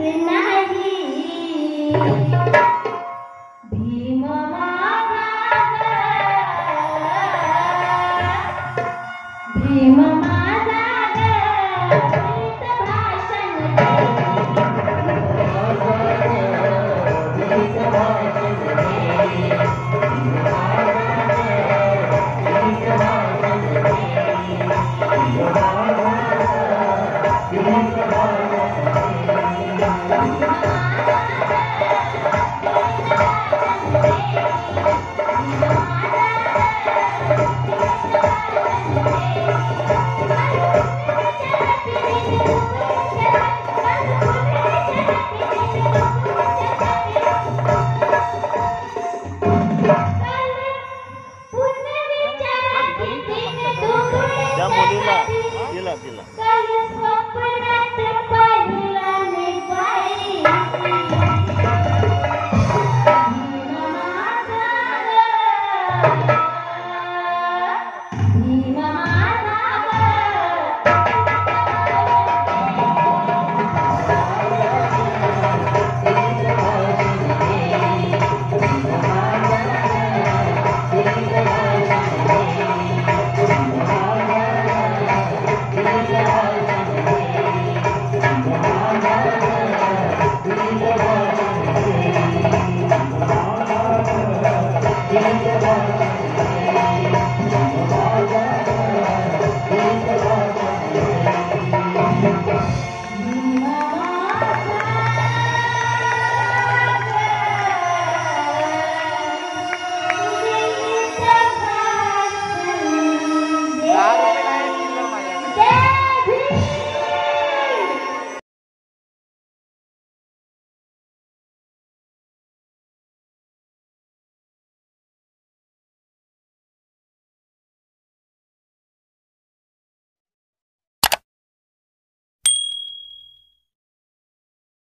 Lina